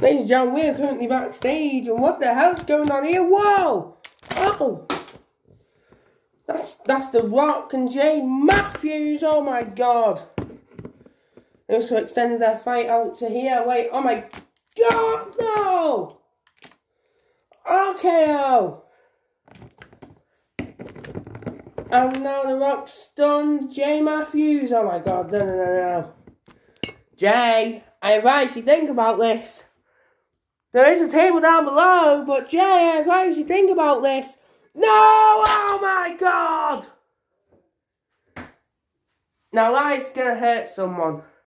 Ladies and gentlemen, we are currently backstage, and what the hell's going on here? Whoa! Oh! That's that's The Rock and Jay Matthews. Oh my god! They also extended their fight out to here. Wait, oh my god, no! RKO! And now The Rock stunned Jay Matthews. Oh my god, no, no, no, no. Jay, I advise you think about this. There is a table down below, but Jay, I advise you think about this. No! Oh my god! Now that is gonna hurt someone.